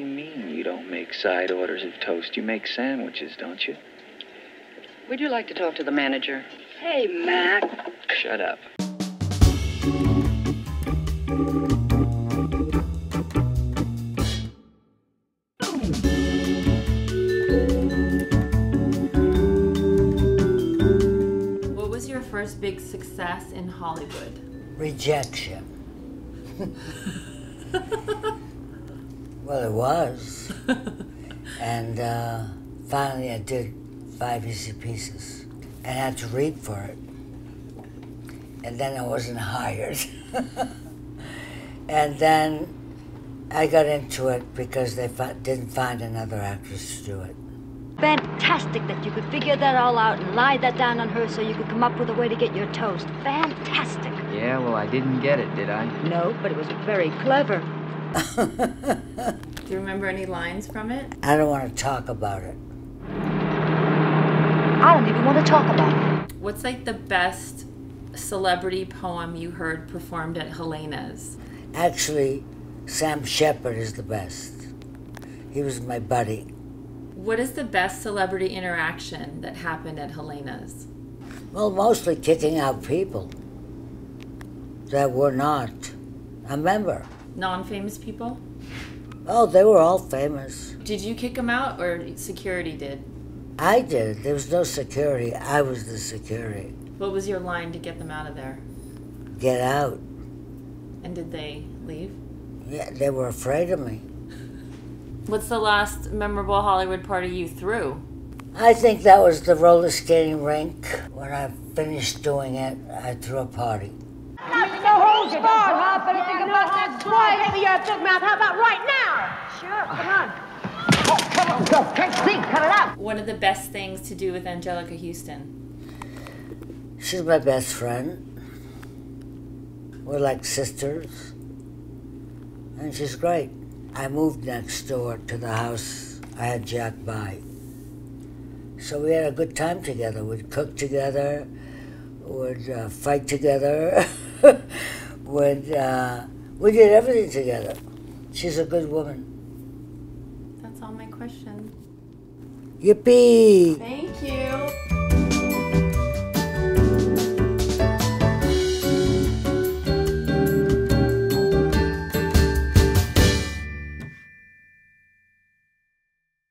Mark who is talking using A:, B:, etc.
A: you mean you don't make side orders of toast? You make sandwiches, don't you?
B: Would you like to talk to the manager?
C: Hey, Mac.
A: Shut up.
D: What was your first big success in Hollywood?
E: Rejection. well, it was. and uh, finally, I did five easy pieces and had to read for it. And then I wasn't hired. and then I got into it because they fi- didn't find another actress to do it.
F: Fantastic that you could figure that all out and lie that down on her so you could come up with a way to get your toast. Fantastic.
G: Yeah, well, I didn't get it, did I?
F: No, but it was very clever.
D: Do you remember any lines from it?
E: I don't want to talk about it.
F: I don't even want to talk about it.
D: What's like the best celebrity poem you heard performed at Helena's?
E: Actually, Sam Shepard is the best. He was my buddy.
D: What is the best celebrity interaction that happened at Helena's?
E: Well, mostly kicking out people that were not a member.
D: Non famous people?
E: Oh, they were all famous.
D: Did you kick them out or security did?
E: I did. There was no security. I was the security.
D: What was your line to get them out of there?
E: Get out.
D: And did they leave?
E: Yeah, they were afraid of me.
D: What's the last memorable Hollywood party you threw?
E: I think that was the roller skating rink. When I finished doing it, I threw a party.
C: About that swag over your big mouth. How about right now? Sure, come on. Oh, come on, go. Can't see. Cut it out.
D: One of the best things to do with Anjelica Huston.
E: She's my best friend. We're like sisters. And she's great. I moved next door to the house I had Jack buy. So we had a good time together. We'd cook together, would uh, fight together, would uh, we did everything together. She's a good woman.
D: That's all my questions.
E: Yippee!
D: Thank you.